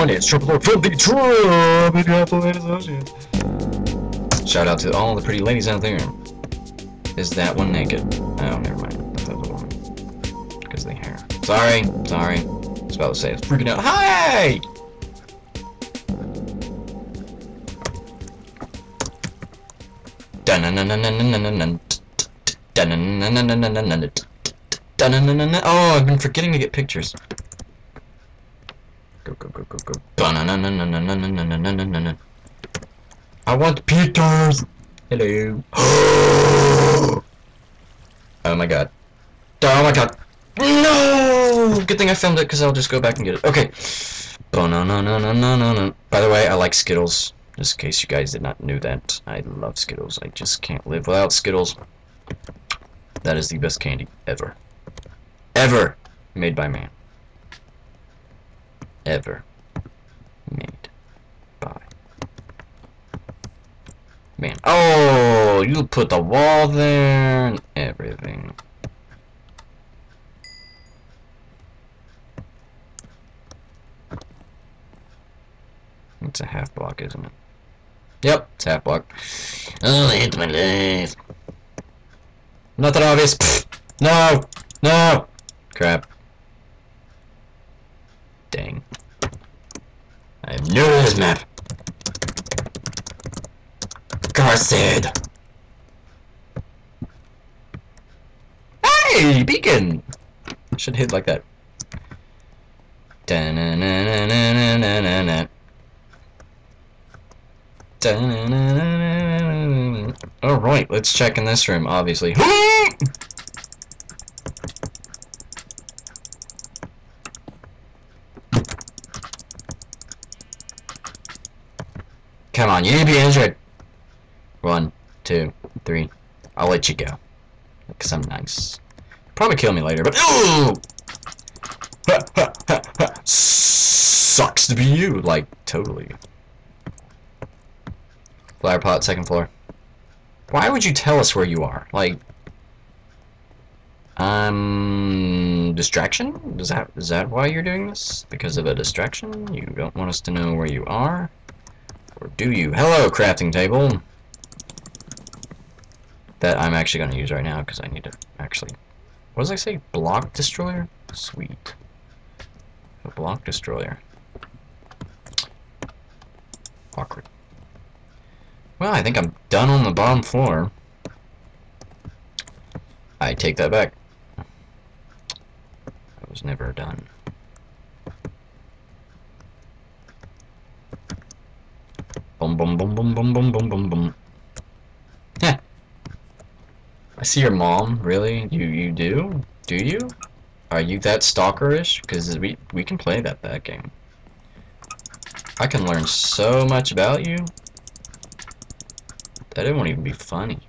2020. It's Triple from Detroit. Shout out to all the pretty ladies out there. Is that one naked? Oh, never mind. It was a woman. Because of the hair. Sorry, sorry. I was about to say, it's freaking out. Hi! Oh, I've been forgetting to get pictures. Go, go, go, go, go. I want pictures! Hello. oh my god. Oh my god. No! Good thing I filmed it because I'll just go back and get it. Okay. By the way, I like Skittles. Just in case you guys did not know that. I love Skittles. I just can't live without Skittles. That is the best candy ever. Ever made by man. Ever made by man. Oh, you put the wall there and everything. It's a half block, isn't it? Yep, it's half block. Oh, I hate my life. Not that obvious. Pfft. No! No! Crap. No this map. Garcid! Hey! Beacon! Should hit like that. Alright, let's check in this room, obviously. Come on, you need to be injured. One, two, three. I'll let you go. Because I'm nice. Probably kill me later, but ooh! Sucks to be you, like, totally. Flower pot, second floor. Why would you tell us where you are? Like, um, distraction? Is that is that why you're doing this? Because of a distraction? You don't want us to know where you are? Or do you? Hello, crafting table! That I'm actually going to use right now because I need to actually... What does I say? Block destroyer? Sweet. A block destroyer. Awkward. Well, I think I'm done on the bottom floor. I take that back. I was never done. Boom, boom, boom, boom, boom, boom, boom, boom, boom. Yeah. I see your mom. Really? You you do? Do you? Are you that stalkerish? Because we we can play that bad game. I can learn so much about you. That it won't even be funny.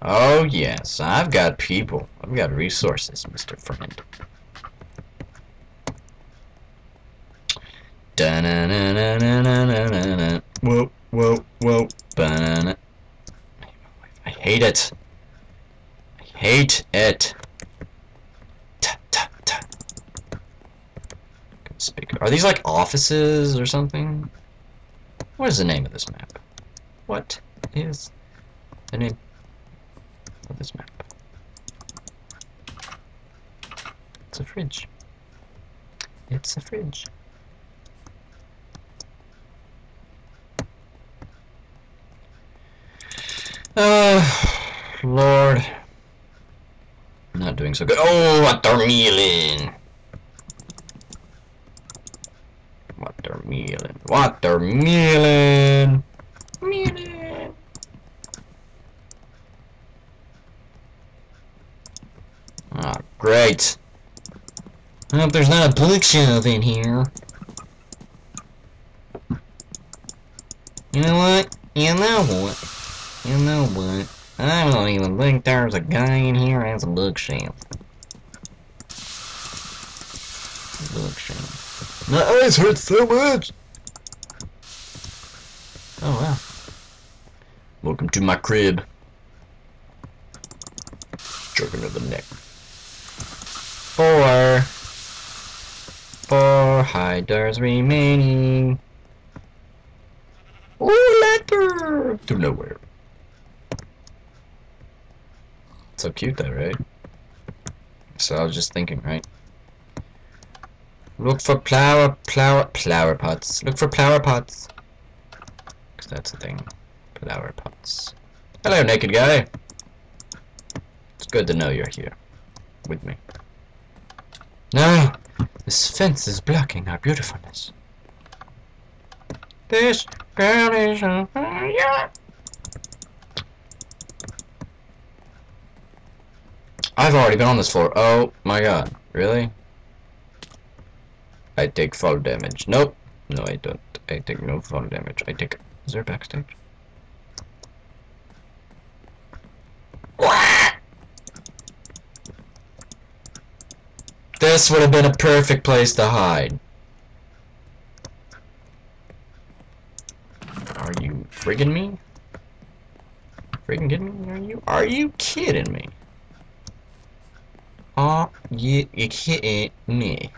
Oh yes, I've got people. I've got resources, Mr. Friend. Da na na na Whoa, whoa, whoa. Banana. I hate it. I hate it. Ta. Are these like offices or something? What is the name of this map? What is the name of this map? It's a fridge. It's a fridge. Oh, Lord. Not doing so good. Oh, watermelon! Watermelon. Watermelon! Melon! Ah, great. I hope there's not a bookshelf in here. You know what? You know what? You know what? I don't even think there's a guy in here has a bookshelf. Bookshelf. My eyes hurt so much! Oh wow. Welcome to my crib. Jerking of the neck. Four. four hiders remaining. Ooh, letter to nowhere. So cute though, right? So I was just thinking, right? Look for flower, flower, flower pots. Look for flower pots. Cause that's the thing. Flower pots. Hello, naked guy. It's good to know you're here. With me. No! This fence is blocking our beautifulness. This girl is on fire. I've already been on this floor. Oh my god. Really? I take fall damage. Nope. No, I don't. I take no fall damage. I take... Is there backstage? This would have been a perfect place to hide. Are you friggin' me? Friggin' kidding me? Are you? Are you kidding me? Are you, kidding me?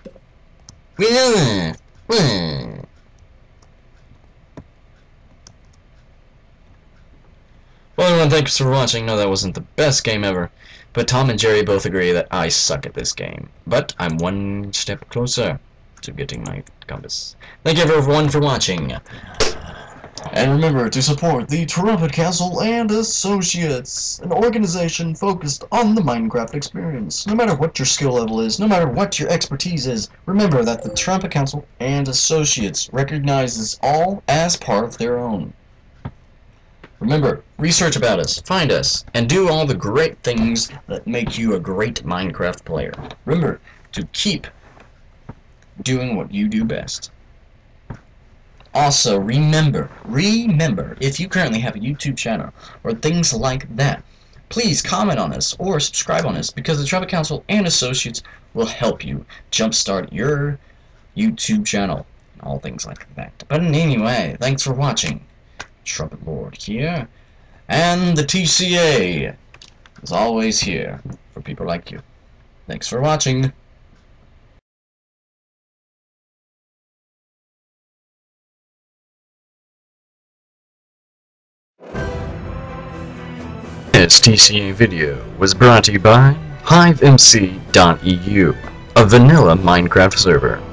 Well, everyone, thanks for watching. No, that wasn't the best game ever. But Tom and Jerry both agree that I suck at this game. But I'm one step closer to getting my compass. Thank you everyone for watching. And remember to support the Trumpet Council and Associates, an organization focused on the Minecraft experience. No matter what your skill level is, no matter what your expertise is, remember that the Trumpet Council and Associates recognizes all as part of their own. Remember, research about us, find us, and do all the great things that make you a great Minecraft player. Remember to keep doing what you do best. Also, remember, remember, if you currently have a YouTube channel or things like that, please comment on us or subscribe on us because the Trumpet Council and Associates will help you jumpstart your YouTube channel and all things like that. But anyway, thanks for watching. Trumpet Lord here, and the TCA is always here for people like you. Thanks for watching. This TCA video was brought to you by HiveMC.eu, a vanilla Minecraft server.